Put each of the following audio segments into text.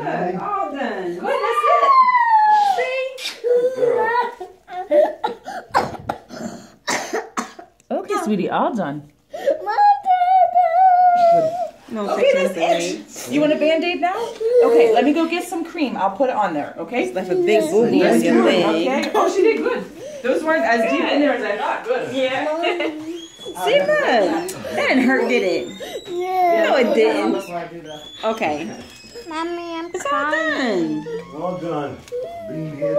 Good. All done. Good, that's it. Okay, sweetie, all done. No, Okay, that's it. You want a band-aid now? Okay, let me go get some cream. I'll put it on there, okay? Like a big booty Yes, good. Okay. Oh, she did good. Those weren't as deep in there as I thought. Good. Yeah. See, look. That didn't hurt, did it? Yeah. No, it didn't. Before I do the- Okay. Mommy, I'm It's all done. All done. Being here.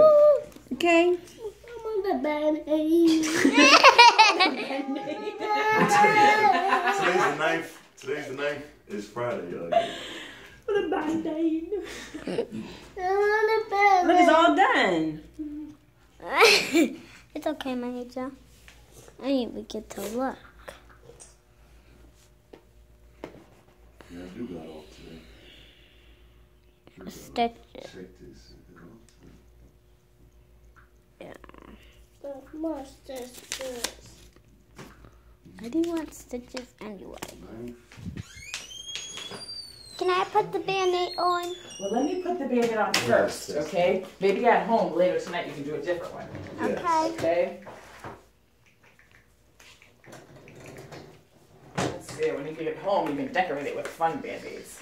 Okay. Today's the ninth. Today's the ninth. It's Friday, y'all. Look, it's all done. it's okay, Manija. I didn't even get to look. Yeah, I do got off today. Stitches. Check this. More stitches. I do want stitches anyway. Can I put the band-aid on? Well, let me put the band-aid on first, okay? Maybe at home later tonight you can do a different one. Okay. Okay? Let's see, when you get home, you can decorate it with fun band-aids.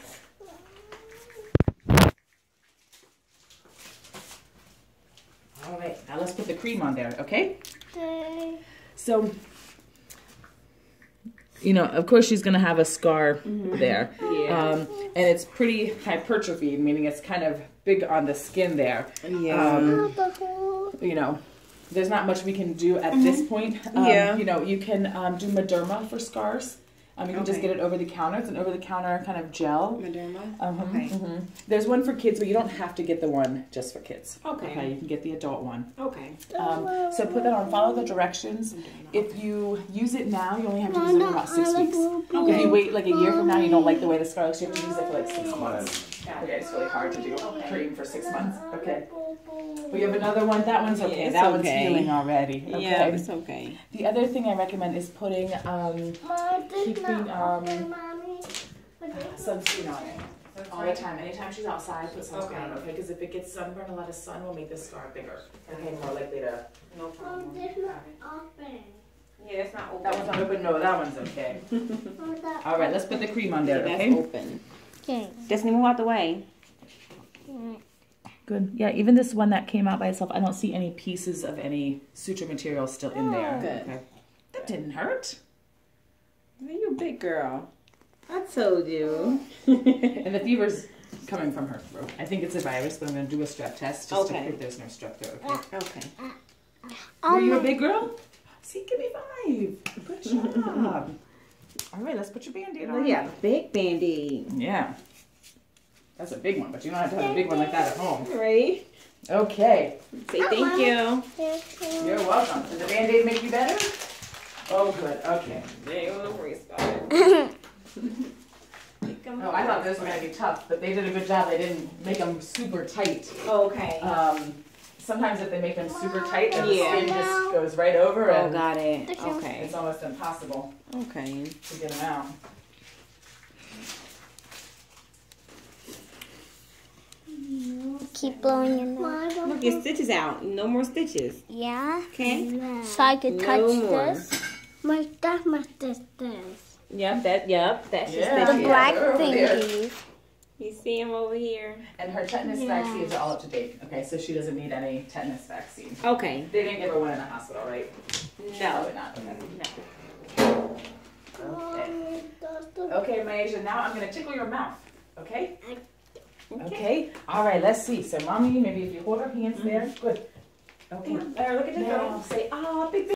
All right, now let's put the cream on there, okay? Okay. So, you know, of course she's gonna have a scar there. Yeah. Um, and it's pretty hypertrophied, meaning it's kind of big on the skin there. Yeah. Um, you know, there's not much we can do at this point. Um, Yeah. You know, you can um, do Mederma for scars. Um, you can just get it over the counter. It's an over the counter kind of gel. Mederma. Um, Okay. mhm. There's one for kids, but you don't have to get the one just for kids. Okay. okay You can get the adult one. Okay. Um, so put that on. Follow the directions. If you use it now, you only have to use it for about six weeks. Okay. If you wait like a year from now, you don't like the way the scar looks, you have to use it for like six months. Okay, it's really hard to do cream for six months. Okay. We have another one. That one's okay. It's that one's healing already. Okay. Yeah, it's okay. The other thing I recommend is putting um, keeping um, sunscreen on it all the time. Anytime she's outside, put sunscreen on. Okay, because if it gets sunburned, a lot of sun will make the scar bigger. Okay, more likely to. No problem. Yeah, it's not open. That one's not open. No, that one's okay. All right, let's put the cream on there. That's Okay. open. Okay. Destiny, move out the way. Good. Yeah, even this one that came out by itself, I don't see any pieces of any suture material still in there. Good. Okay. That didn't hurt. You a big girl. I told you. And the fever's coming from her throat. I think it's a virus, but I'm going to do a strep test just Okay. to prove there's no strep throat. Okay. Uh, okay. Um, Were you a big girl? See, give me five. Good job. All right, let's put your band-aid on. Yeah, big band-aid. Yeah. That's a big one, but you don't have to have a big one like that at home. Right. Okay. Say thank you. You're welcome. Did the band-aid make you better? Oh, good. Okay. There you go, worry about it. Oh, I thought those were gonna be tough, but they did a good job. They didn't make them super tight. Okay. Um, sometimes if they make them super tight, then the Yeah. skin just goes right over, Oh, and got it. Okay. Okay. it's almost impossible Okay. to get them out. Keep blowing your nose. Look, your stitches out. No more stitches. Yeah. Okay. So I could No touch more. this. My stuff must this this. Yep. That. Yep. That's your Yeah. The stitches. black they're over there. thingies. You see him over here. And her tetanus Yeah. vaccines are all up to date. Okay, so she doesn't need any tetanus vaccine. Okay. They didn't give her one in the hospital, right? No. Probably not. Okay. No. Okay. Okay, Maisha, now I'm gonna tickle your mouth. Okay? Okay. All right, let's see. So, mommy, maybe if you hold her hands there. Good. Okay. There, look at your Now say, ah, big, big.